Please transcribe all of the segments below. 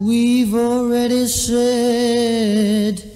We've already said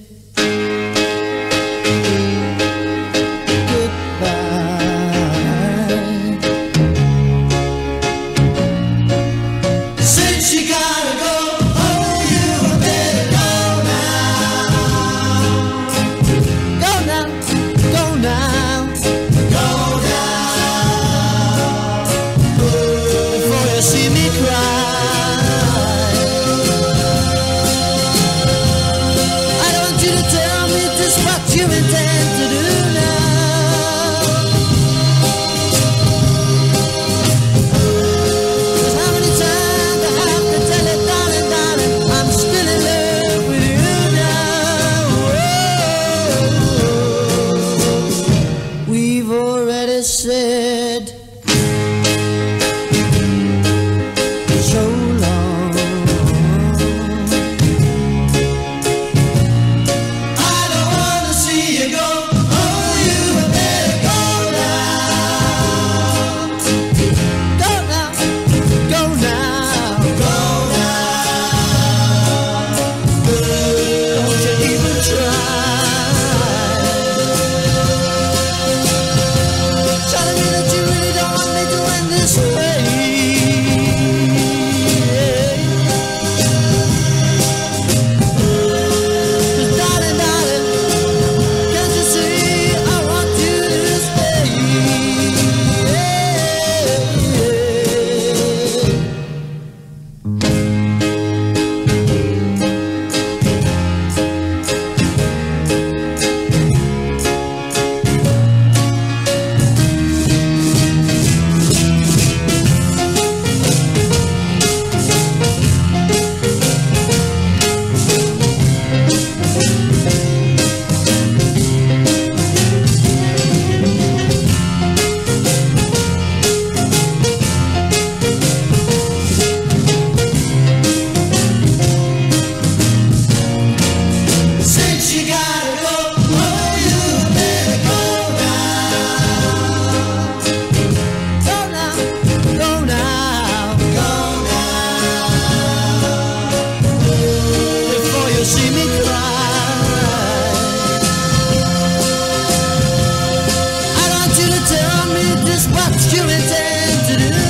said see me cry. I want you to tell me just what you intend to do.